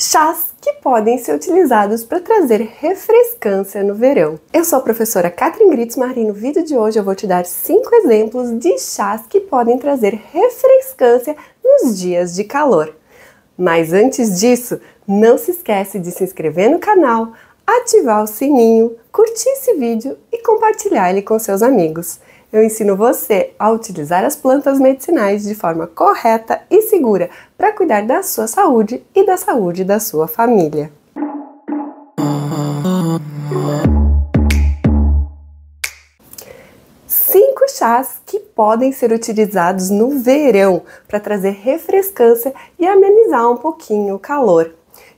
chás que podem ser utilizados para trazer refrescância no verão. Eu sou a professora Catherine Gritzmar e no vídeo de hoje eu vou te dar cinco exemplos de chás que podem trazer refrescância nos dias de calor. Mas antes disso, não se esquece de se inscrever no canal, ativar o sininho, curtir esse vídeo e compartilhar ele com seus amigos eu ensino você a utilizar as plantas medicinais de forma correta e segura para cuidar da sua saúde e da saúde da sua família. Cinco chás que podem ser utilizados no verão para trazer refrescância e amenizar um pouquinho o calor.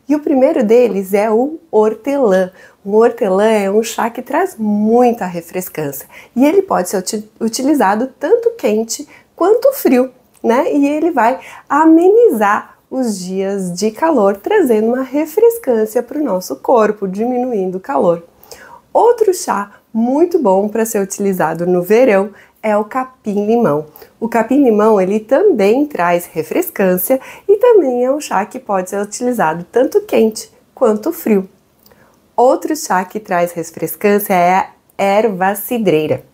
E o primeiro deles é o hortelã. O hortelã é um chá que traz muita refrescância e ele pode ser utilizado tanto quente quanto frio, né? E ele vai amenizar os dias de calor, trazendo uma refrescância para o nosso corpo, diminuindo o calor. Outro chá muito bom para ser utilizado no verão é o capim-limão. O capim-limão ele também traz refrescância e também é um chá que pode ser utilizado tanto quente quanto frio. Outro chá que traz refrescância é a erva cidreira.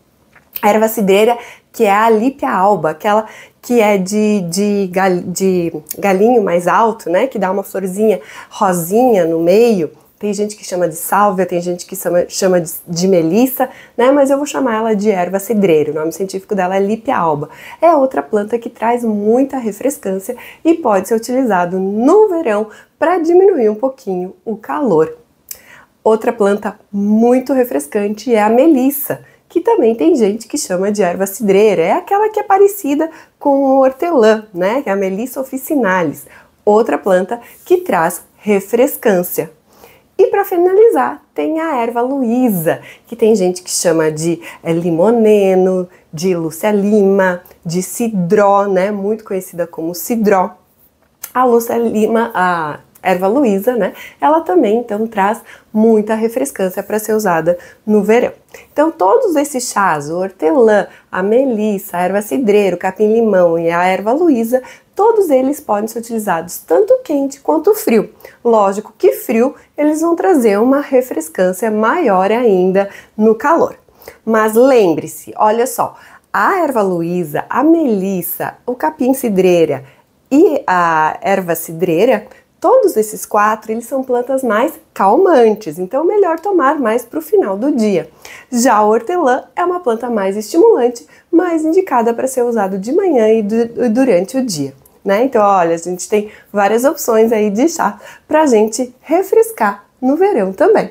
A erva cidreira que é a lípia alba, aquela que é de, de, gal, de galinho mais alto, né? Que dá uma florzinha rosinha no meio. Tem gente que chama de sálvia, tem gente que chama, chama de, de, melissa, né? Mas eu vou chamar ela de erva cidreira. O nome científico dela é Lípia alba. É outra planta que traz muita refrescância e pode ser utilizado no verão para diminuir um pouquinho o calor. Outra planta muito refrescante é a melissa, que também tem gente que chama de erva cidreira. É aquela que é parecida com o hortelã, né? Que é a melissa officinalis. Outra planta que traz refrescância. E para finalizar, tem a erva luísa, que tem gente que chama de é, limoneno, de lúcia lima, de cidró, né? Muito conhecida como cidró. A lúcia lima, a erva luísa, né? Ela também então traz muita refrescância para ser usada no verão. Então todos esses chás, o hortelã, a melissa, a erva cidreiro, capim-limão e a erva luísa, todos eles podem ser utilizados tanto quente quanto frio. Lógico que frio eles vão trazer uma refrescância maior ainda no calor. Mas lembre-se, olha só, a erva luísa, a melissa, o capim cidreira e a erva cidreira Todos esses quatro, eles são plantas mais calmantes, então melhor tomar mais para o final do dia. Já o hortelã é uma planta mais estimulante, mais indicada para ser usado de manhã e durante o dia. Né? Então, olha, a gente tem várias opções aí de chá para a gente refrescar no verão também.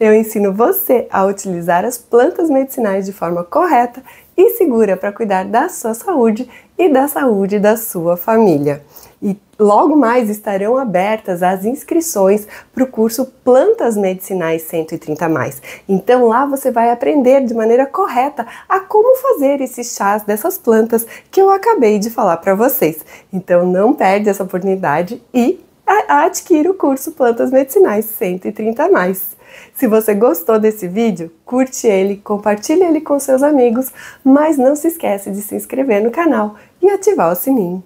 Eu ensino você a utilizar as plantas medicinais de forma correta e segura para cuidar da sua saúde e da saúde da sua família. E logo mais estarão abertas as inscrições para o curso Plantas Medicinais 130 mais. Então lá você vai aprender de maneira correta a como fazer esses chás dessas plantas que eu acabei de falar para vocês. Então não perde essa oportunidade e adquira o curso Plantas Medicinais 130 mais. Se você gostou desse vídeo, curte ele, compartilhe ele com seus amigos, mas não se esquece de se inscrever no canal e ativar o sininho.